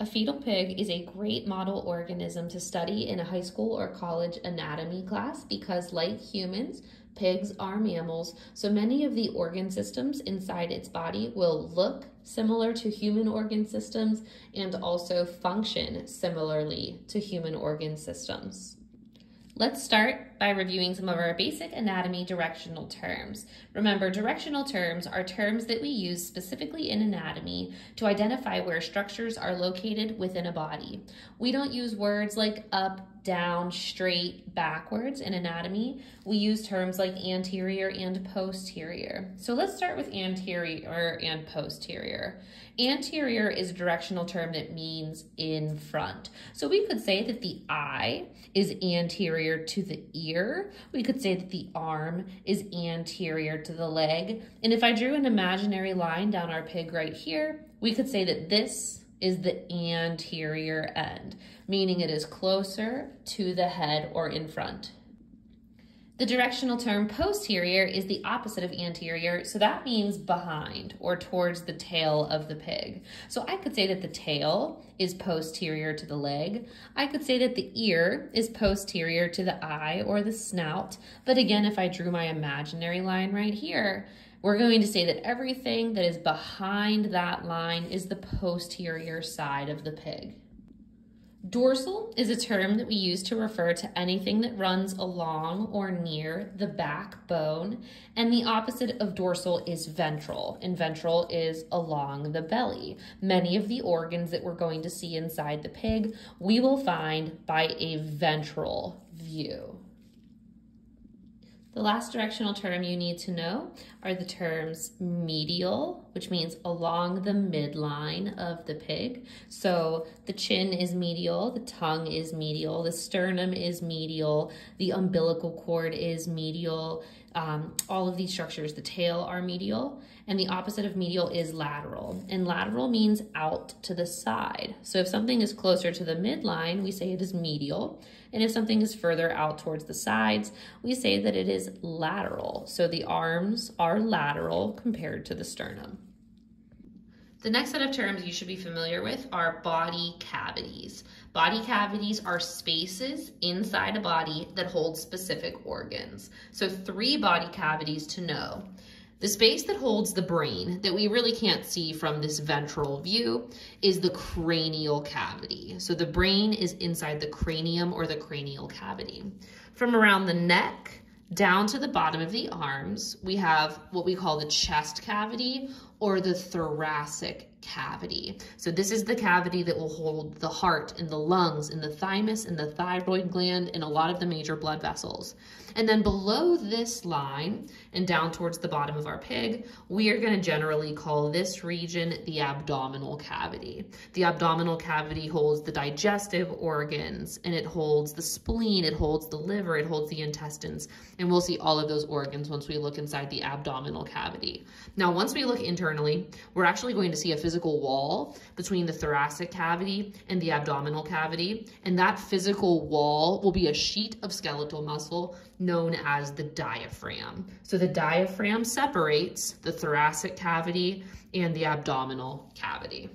A fetal pig is a great model organism to study in a high school or college anatomy class because, like humans, pigs are mammals, so many of the organ systems inside its body will look similar to human organ systems and also function similarly to human organ systems. Let's start by reviewing some of our basic anatomy directional terms. Remember, directional terms are terms that we use specifically in anatomy to identify where structures are located within a body. We don't use words like up, down, straight, backwards in anatomy. We use terms like anterior and posterior. So let's start with anterior and posterior. Anterior is a directional term that means in front. So we could say that the eye is anterior to the ear. We could say that the arm is anterior to the leg. And if I drew an imaginary line down our pig right here, we could say that this is the anterior end, meaning it is closer to the head or in front. The directional term posterior is the opposite of anterior, so that means behind or towards the tail of the pig. So I could say that the tail is posterior to the leg. I could say that the ear is posterior to the eye or the snout. But again, if I drew my imaginary line right here, we're going to say that everything that is behind that line is the posterior side of the pig. Dorsal is a term that we use to refer to anything that runs along or near the backbone, and the opposite of dorsal is ventral, and ventral is along the belly. Many of the organs that we're going to see inside the pig, we will find by a ventral view. The last directional term you need to know are the terms medial, which means along the midline of the pig. So the chin is medial, the tongue is medial, the sternum is medial, the umbilical cord is medial, um, all of these structures, the tail are medial, and the opposite of medial is lateral. And lateral means out to the side. So if something is closer to the midline, we say it is medial. And if something is further out towards the sides, we say that it is lateral. So the arms are lateral compared to the sternum. The next set of terms you should be familiar with are body cavities. Body cavities are spaces inside a body that hold specific organs. So three body cavities to know. The space that holds the brain that we really can't see from this ventral view is the cranial cavity. So the brain is inside the cranium or the cranial cavity. From around the neck down to the bottom of the arms, we have what we call the chest cavity or the thoracic cavity. So this is the cavity that will hold the heart and the lungs and the thymus and the thyroid gland and a lot of the major blood vessels. And then below this line and down towards the bottom of our pig, we are gonna generally call this region the abdominal cavity. The abdominal cavity holds the digestive organs and it holds the spleen, it holds the liver, it holds the intestines. And we'll see all of those organs once we look inside the abdominal cavity. Now, once we look internally, we're actually going to see a physical wall between the thoracic cavity and the abdominal cavity. And that physical wall will be a sheet of skeletal muscle known as the diaphragm. So the diaphragm separates the thoracic cavity and the abdominal cavity.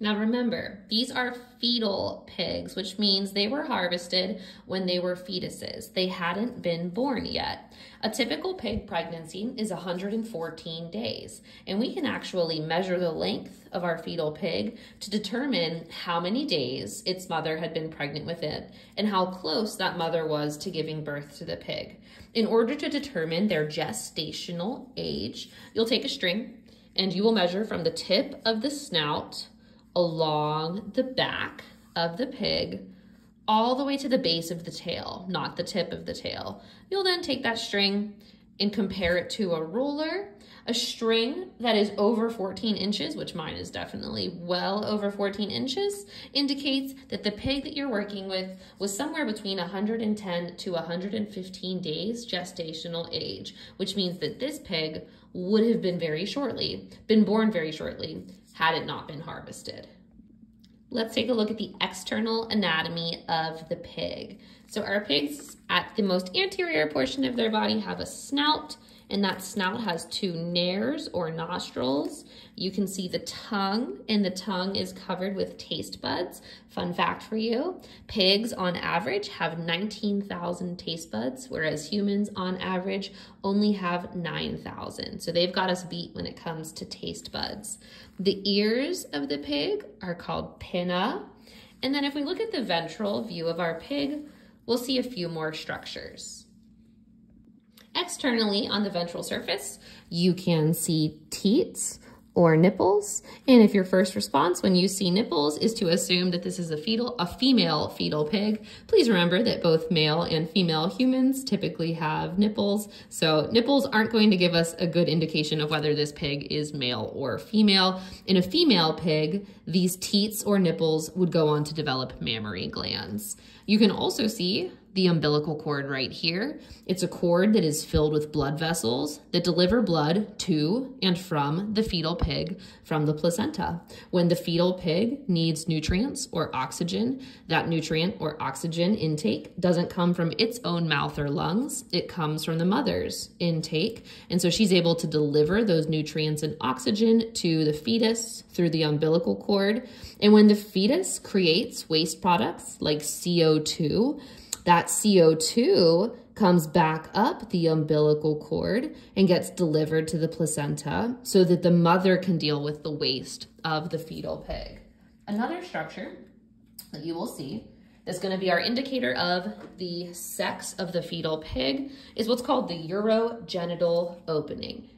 Now remember, these are fetal pigs, which means they were harvested when they were fetuses. They hadn't been born yet. A typical pig pregnancy is 114 days, and we can actually measure the length of our fetal pig to determine how many days its mother had been pregnant with it and how close that mother was to giving birth to the pig. In order to determine their gestational age, you'll take a string and you will measure from the tip of the snout along the back of the pig all the way to the base of the tail, not the tip of the tail. You'll then take that string and compare it to a ruler. A string that is over 14 inches, which mine is definitely well over 14 inches, indicates that the pig that you're working with was somewhere between 110 to 115 days gestational age, which means that this pig would have been very shortly, been born very shortly, had it not been harvested. Let's take a look at the external anatomy of the pig. So our pigs at the most anterior portion of their body have a snout and that snout has two nares or nostrils. You can see the tongue, and the tongue is covered with taste buds. Fun fact for you, pigs on average have 19,000 taste buds, whereas humans on average only have 9,000. So they've got us beat when it comes to taste buds. The ears of the pig are called pinna. And then if we look at the ventral view of our pig, we'll see a few more structures. Externally on the ventral surface, you can see teats or nipples. And if your first response when you see nipples is to assume that this is a fetal, a female fetal pig, please remember that both male and female humans typically have nipples. So nipples aren't going to give us a good indication of whether this pig is male or female. In a female pig, these teats or nipples would go on to develop mammary glands. You can also see the umbilical cord right here. It's a cord that is filled with blood vessels that deliver blood to and from the fetal pig from the placenta. When the fetal pig needs nutrients or oxygen, that nutrient or oxygen intake doesn't come from its own mouth or lungs, it comes from the mother's intake. And so she's able to deliver those nutrients and oxygen to the fetus through the umbilical cord. And when the fetus creates waste products like CO2, that CO2 comes back up the umbilical cord and gets delivered to the placenta so that the mother can deal with the waste of the fetal pig. Another structure that you will see that's going to be our indicator of the sex of the fetal pig is what's called the urogenital opening.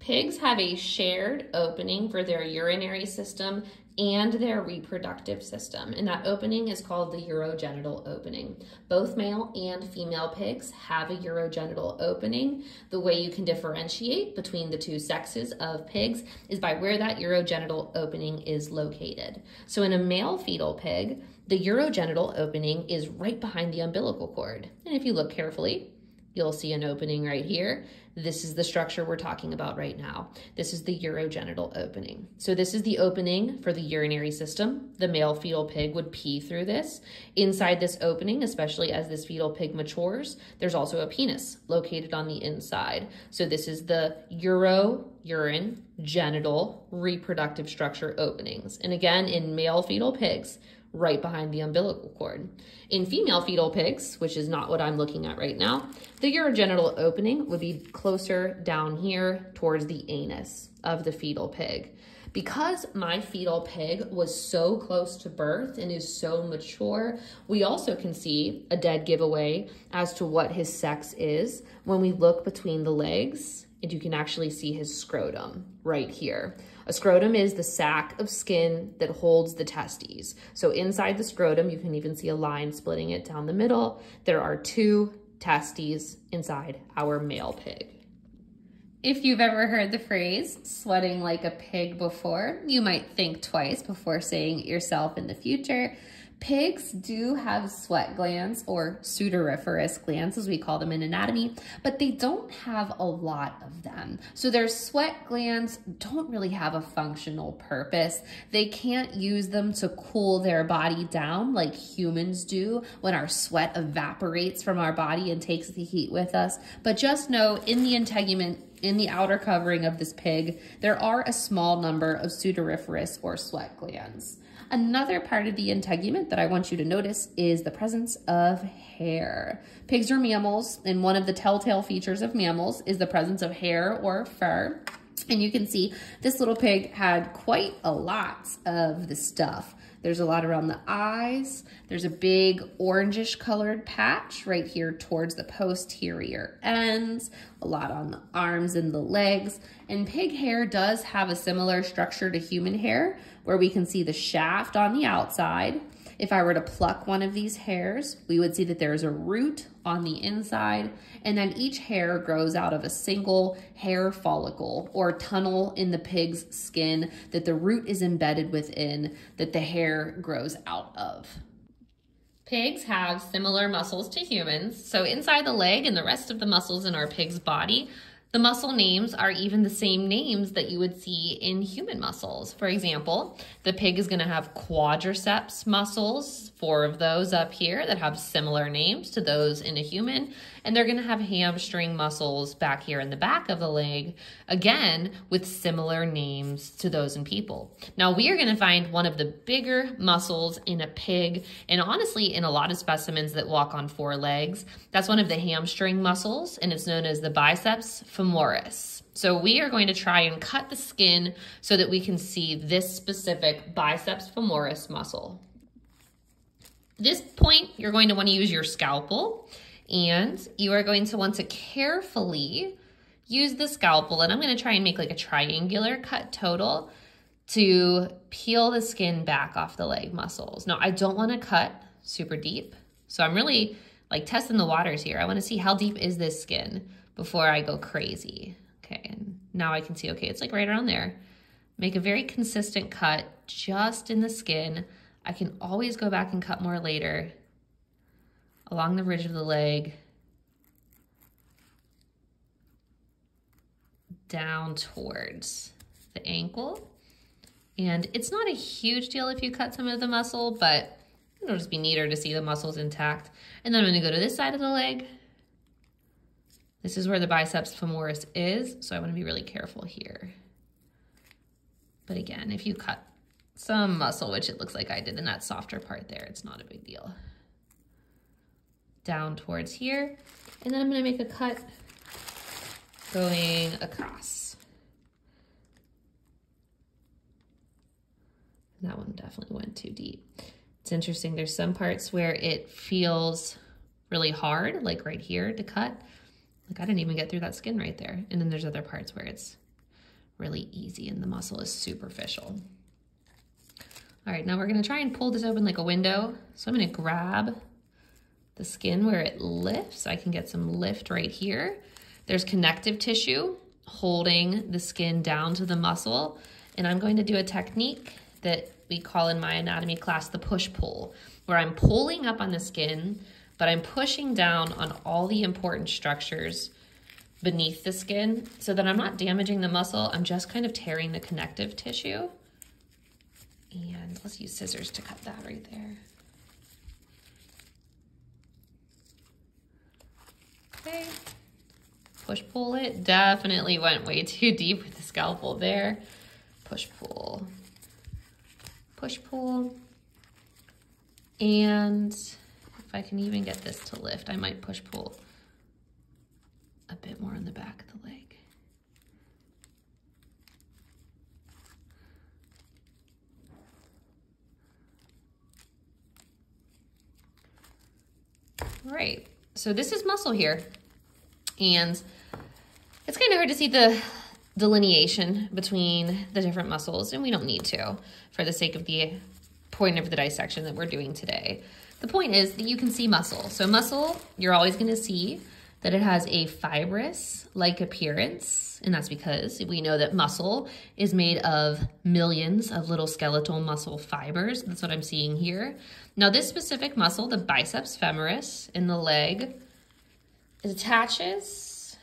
Pigs have a shared opening for their urinary system and their reproductive system. And that opening is called the urogenital opening. Both male and female pigs have a urogenital opening. The way you can differentiate between the two sexes of pigs is by where that urogenital opening is located. So in a male fetal pig, the urogenital opening is right behind the umbilical cord. And if you look carefully, you'll see an opening right here. This is the structure we're talking about right now. This is the urogenital opening. So this is the opening for the urinary system. The male fetal pig would pee through this. Inside this opening, especially as this fetal pig matures, there's also a penis located on the inside. So this is the uro, urine, genital, reproductive structure openings. And again, in male fetal pigs, right behind the umbilical cord. In female fetal pigs, which is not what I'm looking at right now, the urogenital opening would be closer down here towards the anus of the fetal pig. Because my fetal pig was so close to birth and is so mature, we also can see a dead giveaway as to what his sex is when we look between the legs and you can actually see his scrotum right here. A scrotum is the sac of skin that holds the testes. So inside the scrotum, you can even see a line splitting it down the middle. There are two testes inside our male pig. If you've ever heard the phrase sweating like a pig before, you might think twice before saying it yourself in the future. Pigs do have sweat glands or sudoriferous glands as we call them in anatomy, but they don't have a lot of them. So their sweat glands don't really have a functional purpose. They can't use them to cool their body down like humans do when our sweat evaporates from our body and takes the heat with us. But just know in the integument in the outer covering of this pig, there are a small number of sudoriferous or sweat glands. Another part of the integument that I want you to notice is the presence of hair. Pigs are mammals, and one of the telltale features of mammals is the presence of hair or fur. And you can see this little pig had quite a lot of the stuff. There's a lot around the eyes. There's a big orangish colored patch right here towards the posterior ends, a lot on the arms and the legs. And pig hair does have a similar structure to human hair where we can see the shaft on the outside if I were to pluck one of these hairs, we would see that there's a root on the inside, and then each hair grows out of a single hair follicle or tunnel in the pig's skin that the root is embedded within that the hair grows out of. Pigs have similar muscles to humans, so inside the leg and the rest of the muscles in our pig's body The muscle names are even the same names that you would see in human muscles. For example, the pig is going to have quadriceps muscles, four of those up here that have similar names to those in a human, and they're going to have hamstring muscles back here in the back of the leg, again with similar names to those in people. Now, we are going to find one of the bigger muscles in a pig, and honestly, in a lot of specimens that walk on four legs. That's one of the hamstring muscles, and it's known as the biceps femoris. So we are going to try and cut the skin so that we can see this specific biceps femoris muscle. this point, you're going to want to use your scalpel and you are going to want to carefully use the scalpel and I'm going to try and make like a triangular cut total to peel the skin back off the leg muscles. Now I don't want to cut super deep. So I'm really like testing the waters here. I want to see how deep is this skin before I go crazy. Okay, and now I can see, okay, it's like right around there. Make a very consistent cut just in the skin. I can always go back and cut more later along the ridge of the leg, down towards the ankle. And it's not a huge deal if you cut some of the muscle, but it'll just be neater to see the muscles intact. And then I'm gonna go to this side of the leg. This is where the biceps femoris is, so I wanna be really careful here. But again, if you cut some muscle, which it looks like I did in that softer part there, it's not a big deal down towards here. And then I'm gonna make a cut going across. That one definitely went too deep. It's interesting, there's some parts where it feels really hard, like right here to cut. Like I didn't even get through that skin right there. And then there's other parts where it's really easy and the muscle is superficial. All right, now we're gonna try and pull this open like a window. So I'm gonna grab the skin where it lifts. I can get some lift right here. There's connective tissue holding the skin down to the muscle. And I'm going to do a technique that we call in my anatomy class the push-pull, where I'm pulling up on the skin, but I'm pushing down on all the important structures beneath the skin so that I'm not damaging the muscle. I'm just kind of tearing the connective tissue. And let's use scissors to cut that right there. Okay. Push pull it. Definitely went way too deep with the scalpel there. Push pull. Push pull. And if I can even get this to lift, I might push pull a bit more on the back of the leg. Right, So this is muscle here. And it's kind of hard to see the delineation between the different muscles, and we don't need to for the sake of the point of the dissection that we're doing today. The point is that you can see muscle. So muscle, you're always gonna see that it has a fibrous-like appearance, and that's because we know that muscle is made of millions of little skeletal muscle fibers. That's what I'm seeing here. Now this specific muscle, the biceps femoris in the leg, it attaches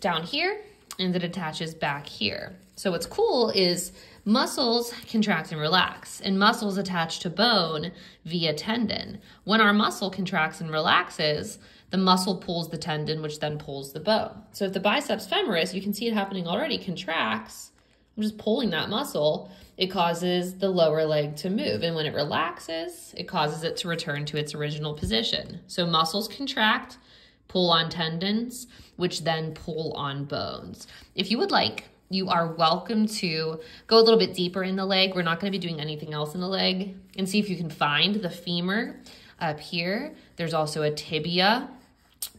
down here and it attaches back here. So what's cool is muscles contract and relax and muscles attach to bone via tendon. When our muscle contracts and relaxes, the muscle pulls the tendon, which then pulls the bone. So if the biceps femoris, you can see it happening already, contracts, I'm just pulling that muscle, it causes the lower leg to move. And when it relaxes, it causes it to return to its original position. So muscles contract, pull on tendons, which then pull on bones. If you would like, you are welcome to go a little bit deeper in the leg. We're not going to be doing anything else in the leg and see if you can find the femur up here. There's also a tibia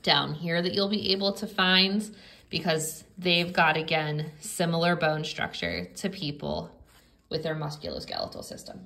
down here that you'll be able to find because they've got, again, similar bone structure to people with their musculoskeletal system.